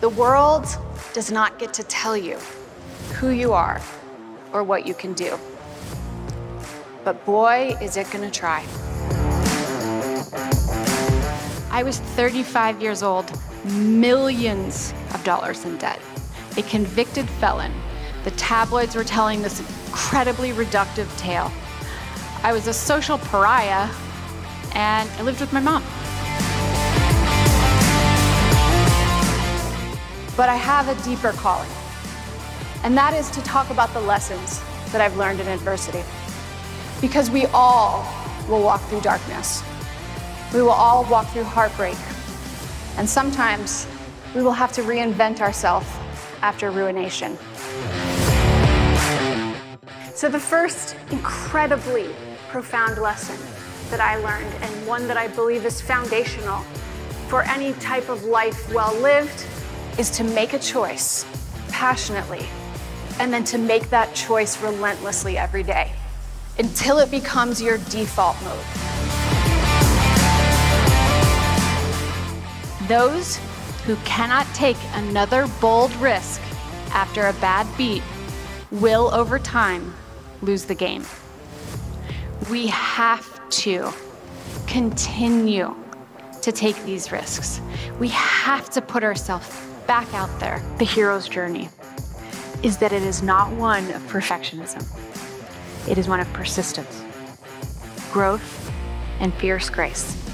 The world does not get to tell you who you are or what you can do. But boy, is it gonna try. I was 35 years old, millions of dollars in debt, a convicted felon. The tabloids were telling this incredibly reductive tale. I was a social pariah, and I lived with my mom. But I have a deeper calling, and that is to talk about the lessons that I've learned in adversity. Because we all will walk through darkness. We will all walk through heartbreak. And sometimes we will have to reinvent ourselves after ruination. So, the first incredibly profound lesson that I learned, and one that I believe is foundational for any type of life well lived, is to make a choice passionately and then to make that choice relentlessly every day until it becomes your default mode. Those who cannot take another bold risk after a bad beat will, over time, lose the game. We have to continue to take these risks. We have to put ourselves back out there. The hero's journey is that it is not one of perfectionism, it is one of persistence, growth, and fierce grace.